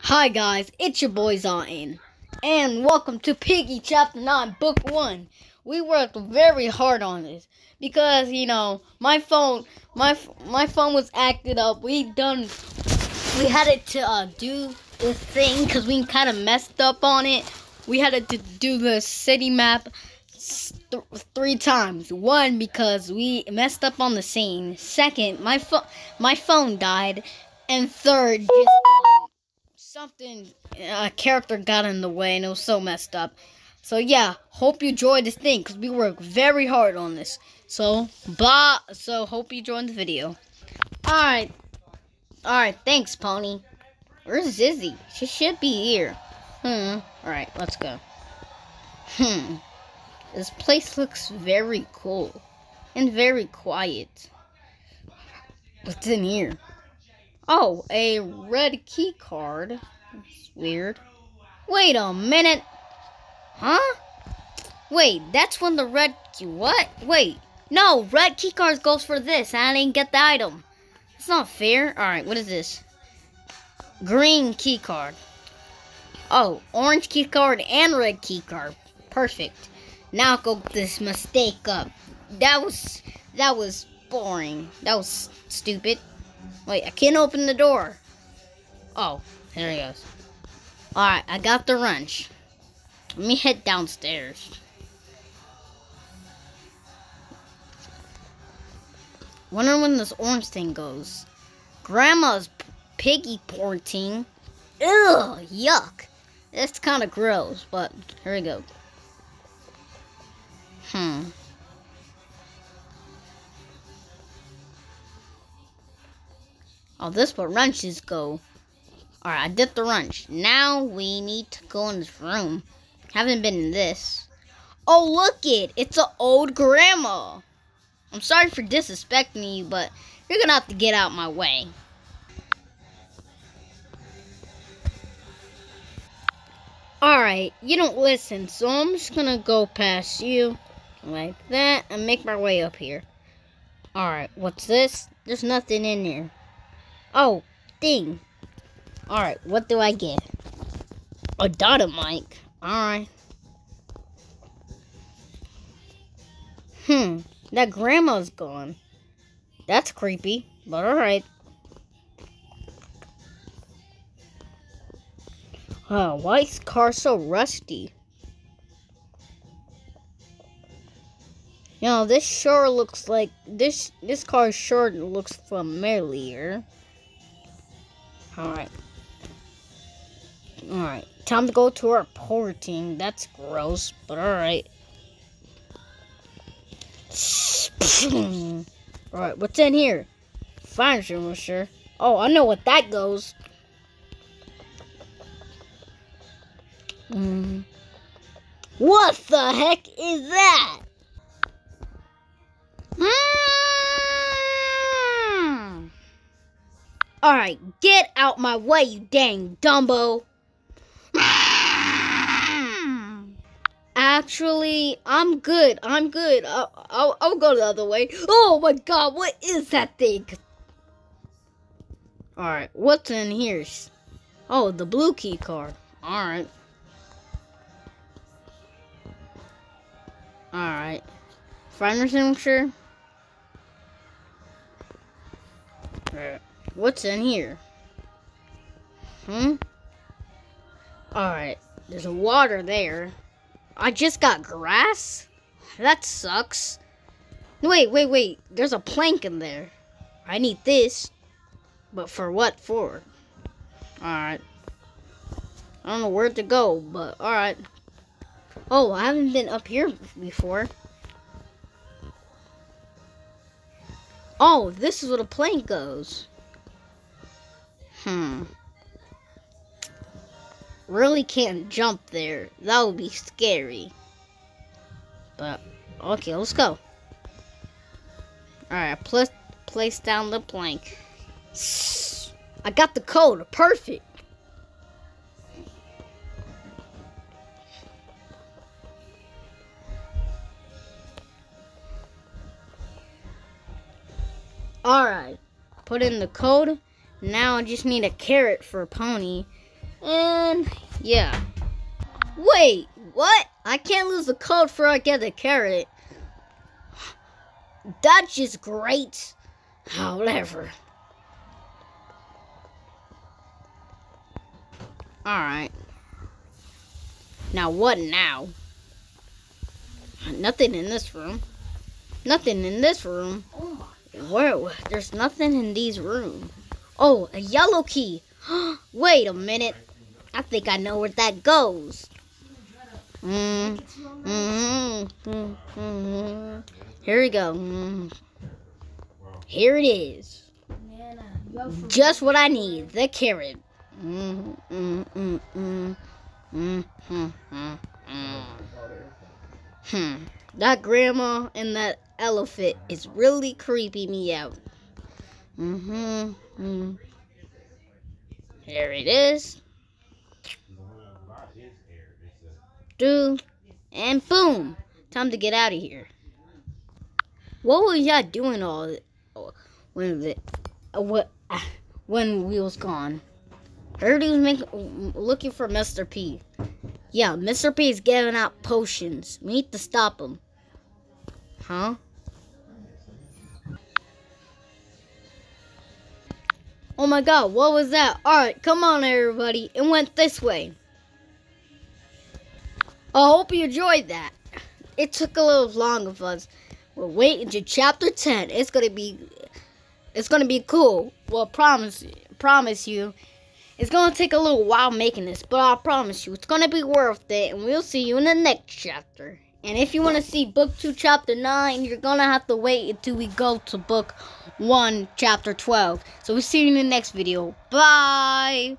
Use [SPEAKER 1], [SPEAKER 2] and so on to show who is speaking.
[SPEAKER 1] Hi guys, it's your boy Zain, and welcome to Piggy Chapter 9, Book 1. We worked very hard on this because, you know, my phone, my my phone was acted up. We done, we had it to uh, do this thing because we kind of messed up on it. We had to do the city map th three times. One because we messed up on the scene. Second, my phone my phone died, and third, just something a character got in the way, and it was so messed up. So yeah, hope you enjoyed this thing because we worked very hard on this. So blah. So hope you enjoyed the video. All right, all right. Thanks, Pony. Where's Zizzy? She should be here. Hmm. All right, let's go. Hmm. This place looks very cool and very quiet. What's in here? Oh, a red key card. That's weird. Wait a minute. Huh? Wait, that's when the red key. what? Wait. No, red key cards goes for this. I didn't get the item. It's not fair. Alright, what is this? Green key card. Oh, orange key card and red key card. Perfect. Now I'll go this mistake up. That was that was boring. That was stupid. Wait, I can't open the door. Oh, there he goes. Alright, I got the wrench. Let me head downstairs. Wonder when this orange thing goes. Grandma's piggy porting. Ugh, yuck. That's kind of gross, but here we go. Hmm. Oh, this where wrenches go. Alright, I did the wrench. Now we need to go in this room. Haven't been in this. Oh, look it! It's an old grandma. I'm sorry for disrespecting you, but you're gonna have to get out my way. Alright, you don't listen, so I'm just gonna go past you like that and make my way up here. Alright, what's this? There's nothing in here. Oh, ding. Alright, what do I get? A dynamite. Alright. Hmm, that grandma's gone. That's creepy, but alright. Oh, why is car so rusty? You know, this sure looks like this this car sure looks familiar. Alright. Alright. Time to go to our porting. That's gross, but alright. alright, what's in here? Fire sure. Oh, I know what that goes. Mm. What the heck is that? Alright, get out my way, you dang Dumbo. Actually, I'm good. I'm good. I'll, I'll, I'll go the other way. Oh my god, what is that thing? Alright, what's in here? Oh, the blue key card. Alright. Alright. Finder signature. Alright. What's in here? Hmm? Alright. There's water there. I just got grass? That sucks. Wait, wait, wait. There's a plank in there. I need this. But for what for? Alright. I don't know where to go, but alright. Oh, I haven't been up here before. Oh, this is where the plank goes. Hmm. Really can't jump there. That would be scary. But, okay, let's go. Alright, pl place down the plank. I got the code. Perfect. Alright. Put in the code Now I just need a carrot for a pony. And yeah. Wait, what? I can't lose the code for I get the carrot. That's just great. However. Alright. Now what now? Nothing in this room. Nothing in this room. Oh Whoa, There's nothing in these rooms. Oh, a yellow key. Wait a minute. I think I know where that goes. Mm, mm, mm, mm, Here we go. Mm. Here it is. Just what I need. The carrot. Mm, mm, mm, mm. Mm, mm, mm, mm. Hmm. That grandma and that elephant is really creeping me out. Mm-hmm. Mm. Here it is. Do and boom. Time to get out of here. What was y'all doing all when the uh, uh, when we was gone? He was making looking for Mr. P. Yeah, Mr. P is giving out potions. We need to stop him. Huh? Oh my god, what was that? Alright, come on everybody. It went this way. I hope you enjoyed that. It took a little long of us. We're waiting to chapter 10. It's gonna be it's gonna be cool. Well promise promise you. It's gonna take a little while making this, but I promise you it's gonna be worth it and we'll see you in the next chapter. And if you want to see book 2 chapter 9, you're gonna have to wait until we go to book 1 chapter 12. So we'll see you in the next video. Bye!